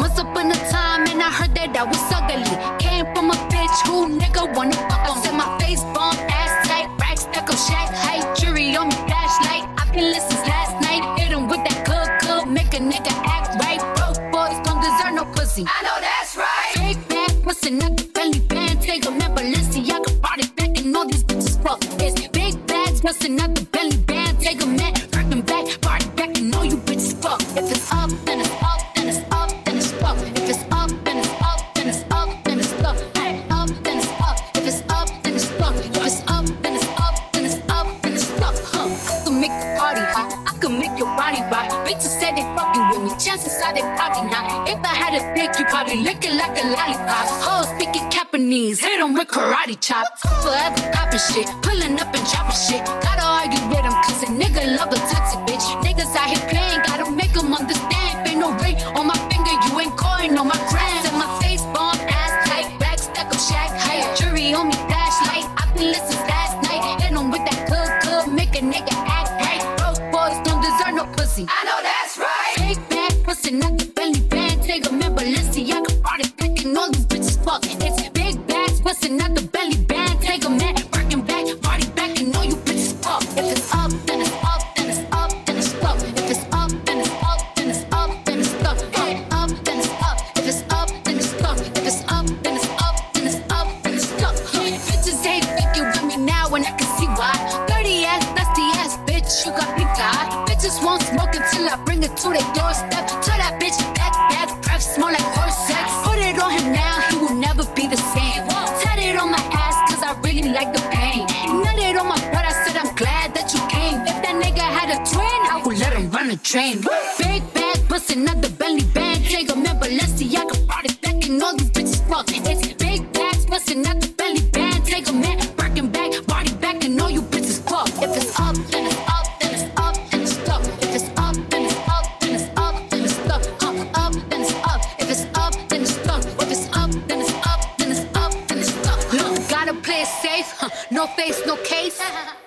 once upon a time, and I heard that I was ugly. Came from a bitch who nigga wanna fuck. I said my face bomb, ass tight, rack stack of Shaq height, jury on me flashlight. I've been listening last night, hit him with that good, good, make a nigga act right. Broke boys don't deserve no pussy. I know that's right. Big back, bustin' up the belly band, take a man, Balenciaga, body back, and all these bitches fuck. It's big bags, bustin' up the belly band, take a man, back, body back, and all you bitches fuck. If it's up, then it's up, then it's up, chances are they probably not. If I had a dick, you probably it like a lollipop. Hoes speaking Japanese, hit 'em with karate chops. Forever copping shit, pulling up and dropping shit. Gotta argue with 'em, cause a nigga love a toxic bitch. Niggas out here playing, gotta make 'em understand. Ain't no ring on my finger, you ain't calling on my gram. And my face bomb, ass tight, back stack of Shaq height. Jury on me, flashlight. I've been listening last night. Hit 'em with that good, good, make a nigga act right. Broke boys don't deserve no pussy. I know that's right. Back, bustin' out the belly band. Take a man, Balenciaga, back, and all these bitches fuck. It's big bags, bustin' out the belly band. Take a man, working back, body back, and all you bitches fuck. If it's up, then it's up, then it's up, then it's up. If it's up, then it's up, then it's up, then it's up. Hey, up, then it's up. If it's up, then it's up. If it's up, then it's up, then it's up, then it's up. Bitches hate fucking with me now, and I can see why. To their doorstep. Tell that bitch back, back, breath smell like horse sex. Put it on him now, he will never be the same. Tat it on my ass, cause I really like the pain. Nut it on my butt, I said I'm glad that you came. If that nigga had a twin, I would let him run a train. Big bag, bustin' out the belly no face, no case.